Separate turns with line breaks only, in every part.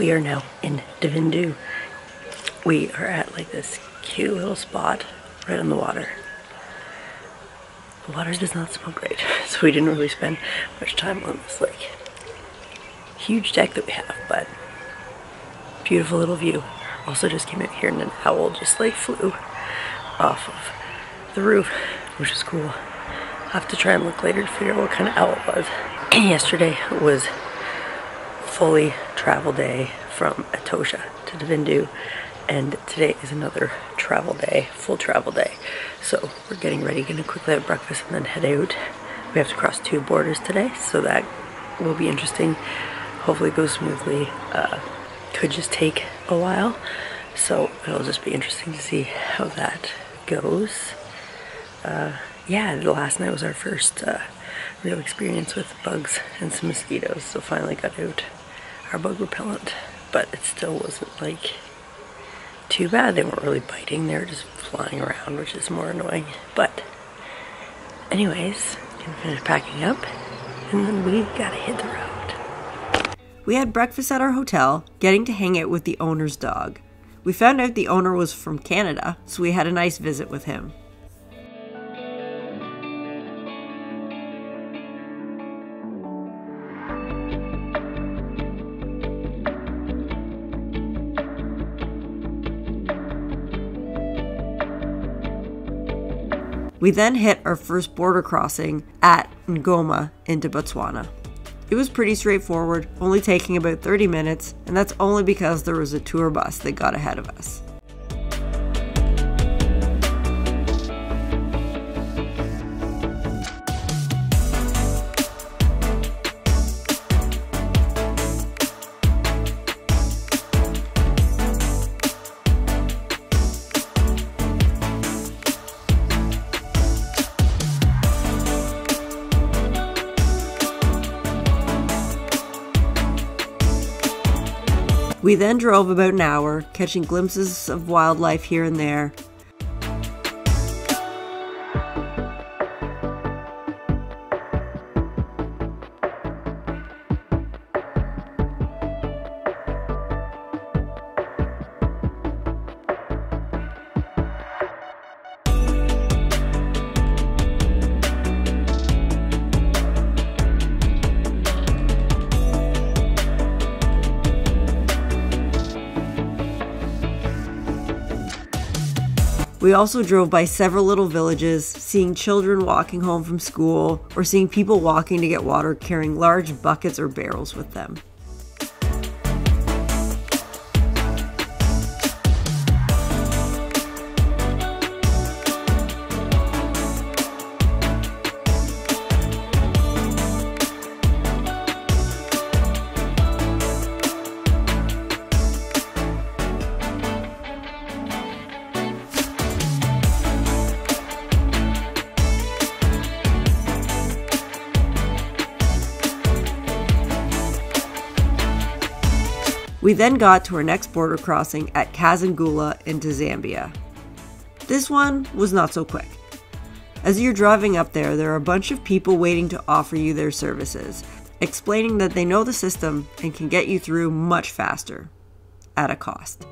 We are now in Divundu. We are at like this cute little spot right on the water. The water does not smell great, so we didn't really spend much time on this like huge deck that we have, but beautiful little view. Also just came out here and an owl just like flew off of the roof, which is cool. I'll have to try and look later to figure out what kind of owl it was. And yesterday was fully travel day from Etosha to Divundu and today is another travel day, full travel day. So we're getting ready, gonna quickly have breakfast and then head out. We have to cross two borders today, so that will be interesting. Hopefully it goes smoothly. Uh, could just take a while, so it'll just be interesting to see how that goes. Uh, yeah, the last night was our first uh, real experience with bugs and some mosquitoes, so finally got out our bug repellent, but it still wasn't like too bad. They weren't really biting, they were just flying around, which is more annoying. But, anyways, gonna finish packing up, and then we gotta hit the road.
We had breakfast at our hotel, getting to hang out with the owner's dog. We found out the owner was from Canada, so we had a nice visit with him. We then hit our first border crossing at Ngoma into Botswana. It was pretty straightforward, only taking about 30 minutes, and that's only because there was a tour bus that got ahead of us. We then drove about an hour, catching glimpses of wildlife here and there. We also drove by several little villages, seeing children walking home from school, or seeing people walking to get water carrying large buckets or barrels with them. We then got to our next border crossing at Kazungula into Zambia. This one was not so quick. As you're driving up there, there are a bunch of people waiting to offer you their services, explaining that they know the system and can get you through much faster, at a cost.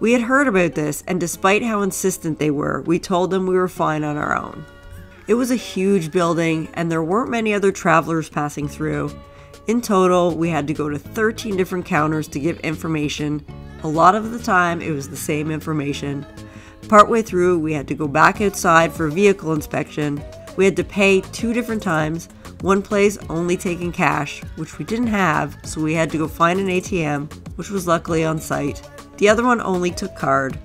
We had heard about this, and despite how insistent they were, we told them we were fine on our own. It was a huge building, and there weren't many other travelers passing through, in total, we had to go to 13 different counters to give information. A lot of the time, it was the same information. Partway through, we had to go back outside for vehicle inspection. We had to pay two different times, one place only taking cash, which we didn't have, so we had to go find an ATM, which was luckily on site. The other one only took card.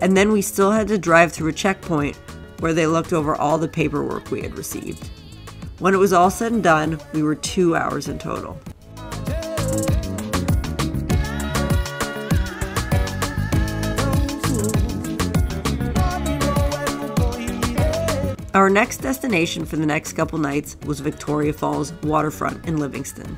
And then we still had to drive through a checkpoint where they looked over all the paperwork we had received. When it was all said and done, we were two hours in total. Our next destination for the next couple nights was Victoria Falls waterfront in Livingstone.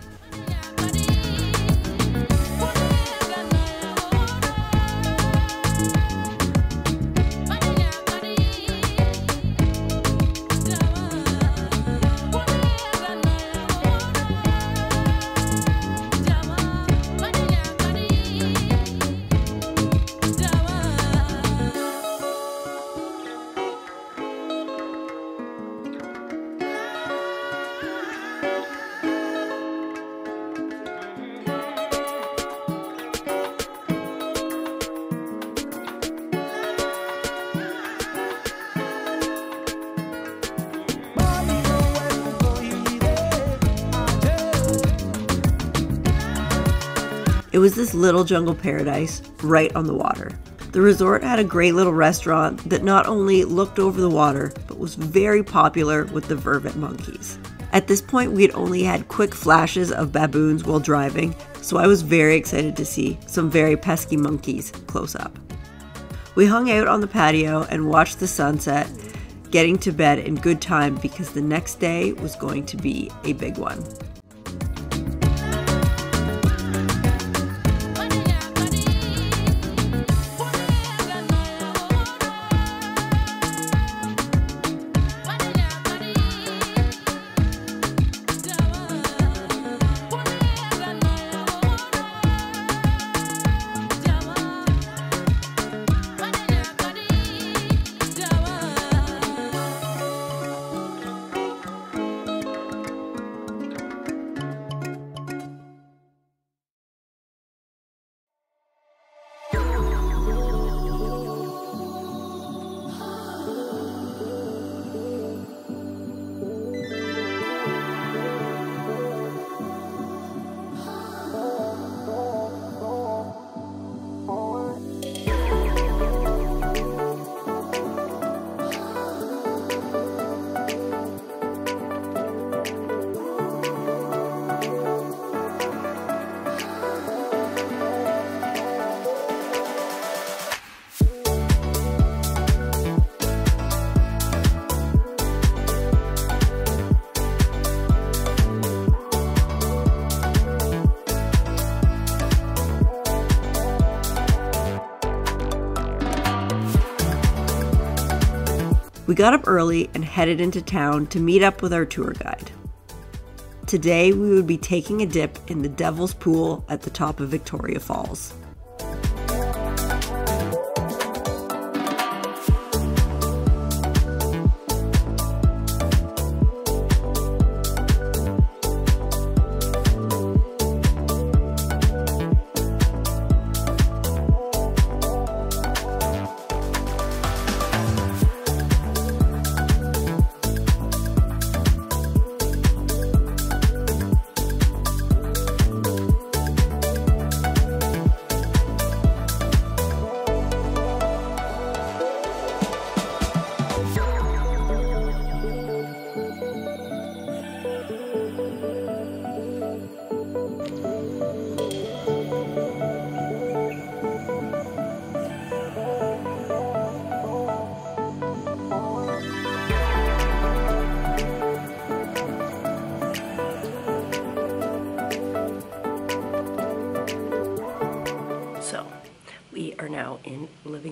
Was this little jungle paradise right on the water. The resort had a great little restaurant that not only looked over the water, but was very popular with the vervet monkeys. At this point, we had only had quick flashes of baboons while driving, so I was very excited to see some very pesky monkeys close up. We hung out on the patio and watched the sunset, getting to bed in good time because the next day was going to be a big one. Got up early and headed into town to meet up with our tour guide. Today, we would be taking a dip in the Devil's Pool at the top of Victoria Falls.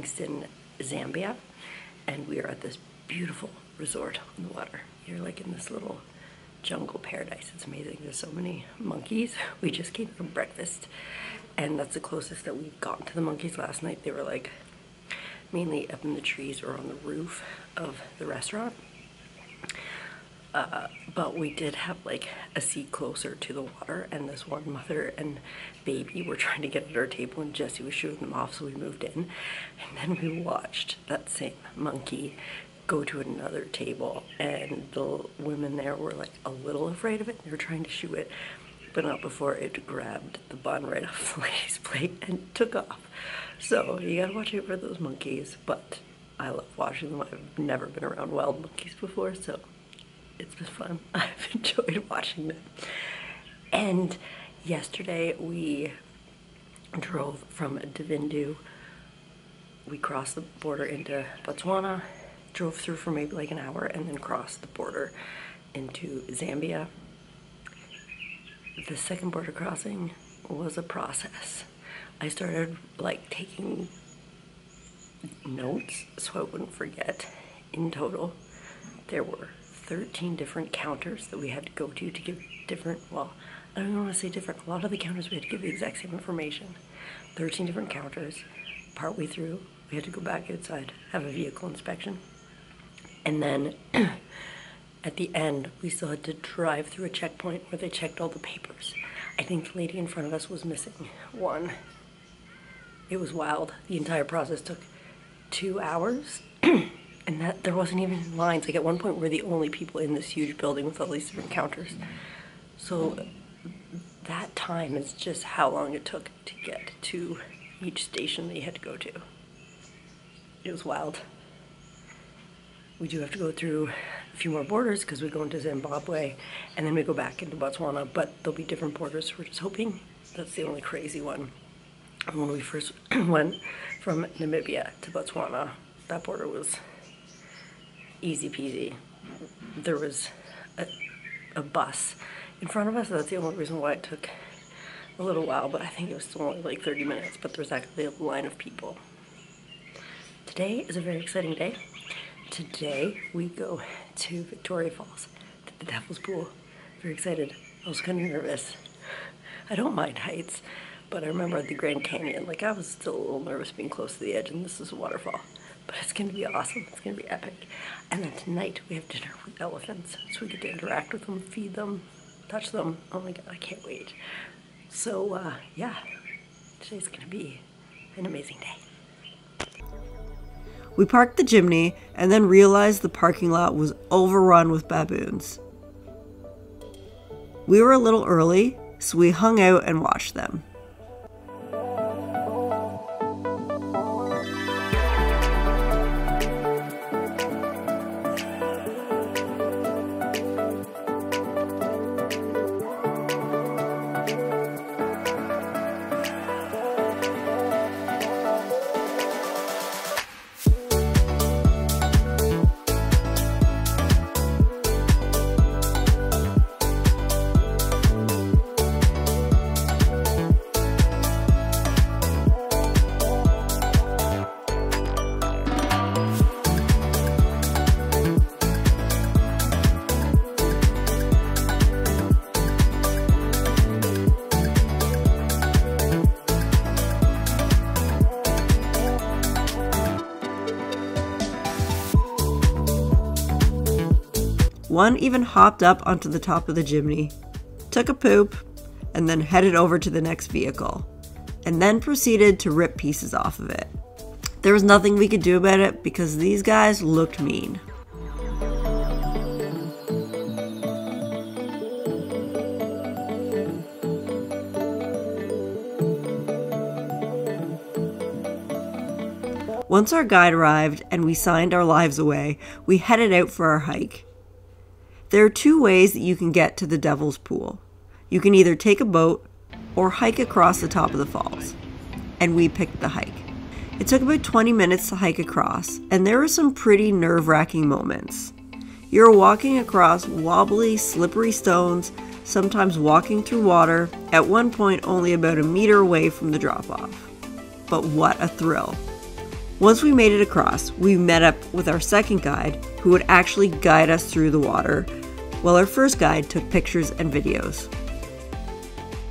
Livingstone, Zambia, and we are at this beautiful resort on the water. You're like in this little jungle paradise. It's amazing. There's so many monkeys. We just came from breakfast, and that's the closest that we've gotten to the monkeys last night. They were like mainly up in the trees or on the roof of the restaurant. Uh, but we did have like a seat closer to the water and this one mother and baby were trying to get at our table and Jesse was shooing them off so we moved in. And then we watched that same monkey go to another table and the women there were like a little afraid of it they were trying to shoo it but not before it grabbed the bun right off the lady's plate and took off. So you gotta watch out for those monkeys but I love watching them. I've never been around wild monkeys before so it's been fun. I've enjoyed watching them. And yesterday we drove from Divundu. We crossed the border into Botswana, drove through for maybe like an hour, and then crossed the border into Zambia. The second border crossing was a process. I started like taking notes so I wouldn't forget. In total, there were 13 different counters that we had to go to to give different, well, I don't want to say different. A lot of the counters we had to give the exact same information. 13 different counters. Partway through, we had to go back outside, have a vehicle inspection. And then at the end, we still had to drive through a checkpoint where they checked all the papers. I think the lady in front of us was missing one. It was wild. The entire process took two hours. and that there wasn't even lines. Like at one point, we're the only people in this huge building with all these different counters. So that time is just how long it took to get to each station that you had to go to. It was wild. We do have to go through a few more borders because we go into Zimbabwe and then we go back into Botswana, but there'll be different borders. We're just hoping that's the only crazy one. When we first went from Namibia to Botswana, that border was easy peasy. There was a, a bus in front of us. That's the only reason why it took a little while, but I think it was still only like 30 minutes, but there was actually a line of people. Today is a very exciting day. Today we go to Victoria Falls, to the Devil's Pool. Very excited. I was kind of nervous. I don't mind heights, but I remember the Grand Canyon, like I was still a little nervous being close to the edge, and this is a waterfall. But it's gonna be awesome. It's gonna be epic. And then tonight we have dinner with elephants, so we get to interact with them, feed them, touch them. Oh my god, I can't wait. So uh, yeah, today's gonna be an amazing day.
We parked the Jimny and then realized the parking lot was overrun with baboons. We were a little early, so we hung out and watched them. One even hopped up onto the top of the Jimny, took a poop, and then headed over to the next vehicle, and then proceeded to rip pieces off of it. There was nothing we could do about it because these guys looked mean. Once our guide arrived and we signed our lives away, we headed out for our hike. There are two ways that you can get to the Devil's Pool. You can either take a boat or hike across the top of the falls. And we picked the hike. It took about 20 minutes to hike across, and there were some pretty nerve wracking moments. You're walking across wobbly, slippery stones, sometimes walking through water, at one point only about a meter away from the drop off. But what a thrill! Once we made it across, we met up with our second guide, who would actually guide us through the water while our first guide took pictures and videos.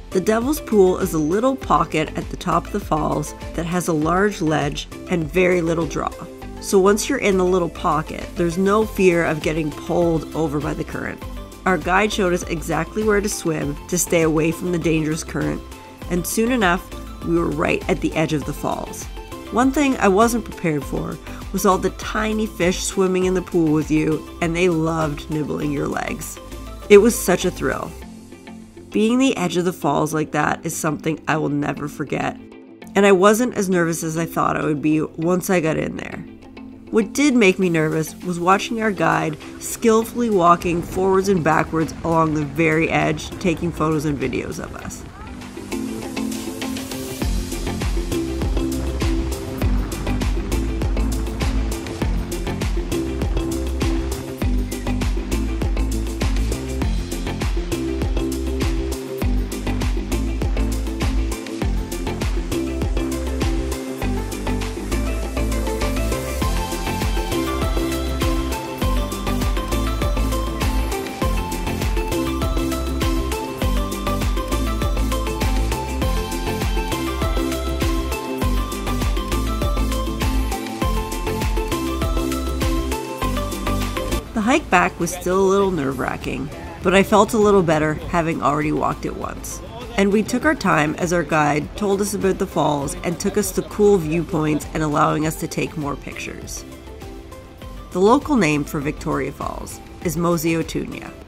The Devil's Pool is a little pocket at the top of the falls that has a large ledge and very little draw. So once you're in the little pocket, there's no fear of getting pulled over by the current. Our guide showed us exactly where to swim to stay away from the dangerous current, and soon enough, we were right at the edge of the falls. One thing I wasn't prepared for was all the tiny fish swimming in the pool with you, and they loved nibbling your legs. It was such a thrill. Being the edge of the falls like that is something I will never forget, and I wasn't as nervous as I thought I would be once I got in there. What did make me nervous was watching our guide skillfully walking forwards and backwards along the very edge, taking photos and videos of us. Hike back was still a little nerve wracking, but I felt a little better having already walked it once. And we took our time as our guide told us about the falls and took us to cool viewpoints and allowing us to take more pictures. The local name for Victoria Falls is Mosi-oa-Tunya.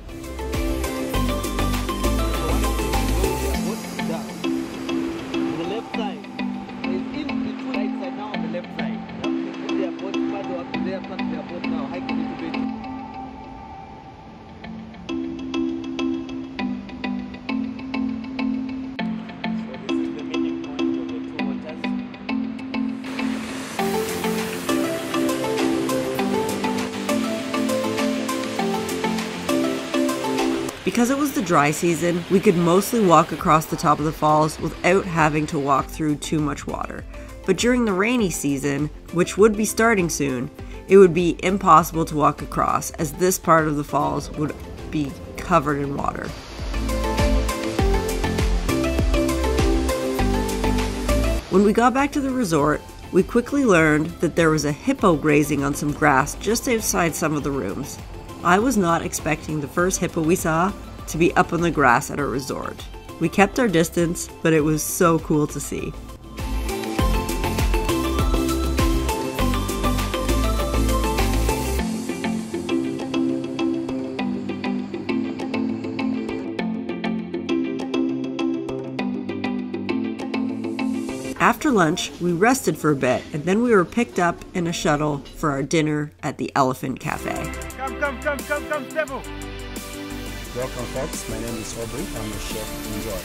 Because it was the dry season, we could mostly walk across the top of the falls without having to walk through too much water. But during the rainy season, which would be starting soon, it would be impossible to walk across as this part of the falls would be covered in water. When we got back to the resort, we quickly learned that there was a hippo grazing on some grass just outside some of the rooms. I was not expecting the first hippo we saw to be up on the grass at our resort. We kept our distance, but it was so cool to see. After lunch, we rested for a bit and then we were picked up in a shuttle for our dinner at the Elephant Cafe.
Come, come, come, come, come, Stefan.
Welcome, folks. My name is Aubrey. I'm the chef. Enjoy.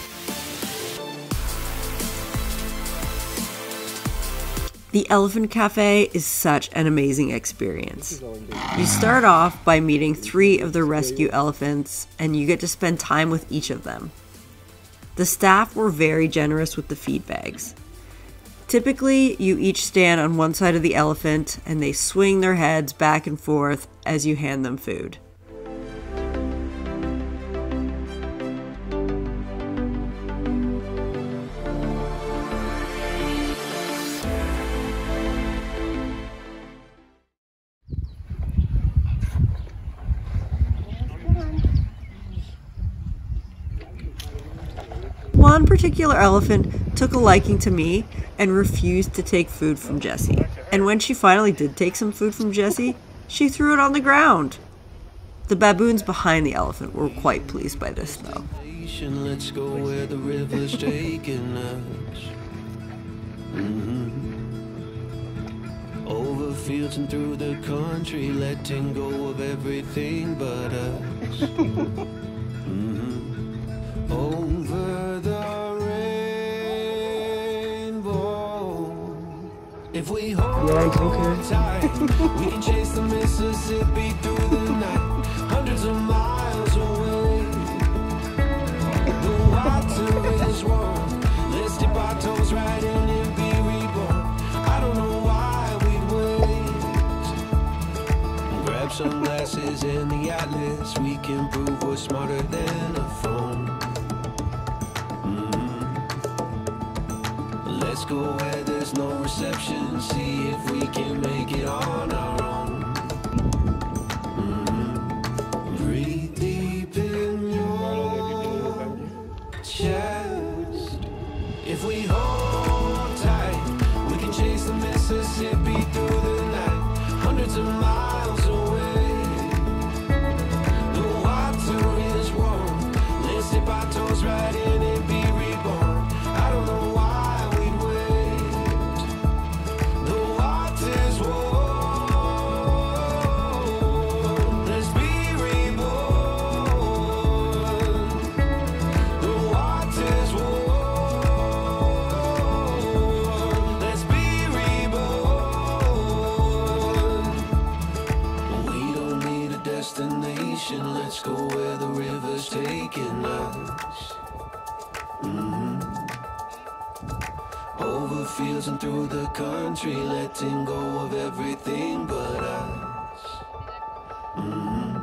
The Elephant Cafe is such an amazing experience. You start off by meeting three of the rescue elephants, and you get to spend time with each of them. The staff were very generous with the feed bags. Typically, you each stand on one side of the elephant and they swing their heads back and forth as you hand them food. Particular elephant took a liking to me and refused to take food from Jessie. And when she finally did take some food from Jessie, she threw it on the ground. The baboons behind the elephant were quite pleased by this, though.
Let's go where the river's taking us. Mm-hmm. Over fields and through the country, letting go of everything but us. Over the rainbow. If we hold tight, we can chase the Mississippi through the night, hundreds of miles away. The water is warm. Let's dip our toes right in and be reborn. I don't know why we'd wait. Grab sunglasses and the atlas. We can prove we're smarter than a phone. Go where there's no reception. See if we can make it on our own. Mhm. Breathe deep in your chest. If we hold tight, we can chase the Mississippi through the night, hundreds of miles Over fields and through the country, letting go of everything but us. Mhm.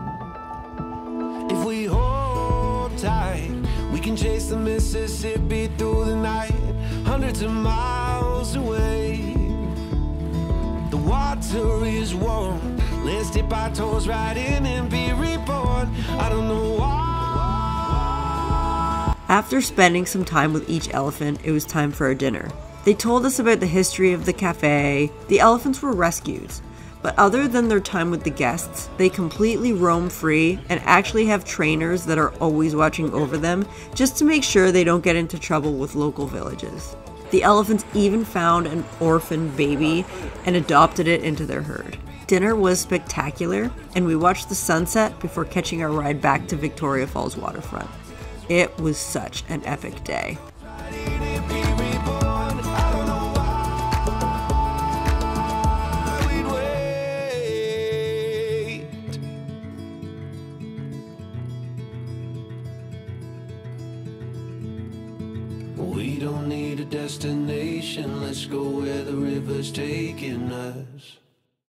If we hold tight, we can chase the Mississippi through the night, hundreds of miles away. The water is warm. Let's dip our toes right in and be reborn. I don't know why.
After spending some time with each elephant, it was time for our dinner. They told us about the history of the cafe. The elephants were rescued. but other than their time with the guests, they completely roam free and actually have trainers that are always watching over them just to make sure they don't get into trouble with local villages. The elephants even found an orphan baby and adopted it into their herd. Dinner was spectacular, and we watched the sunset before catching our ride back to Victoria Falls waterfront. It was such an epic day.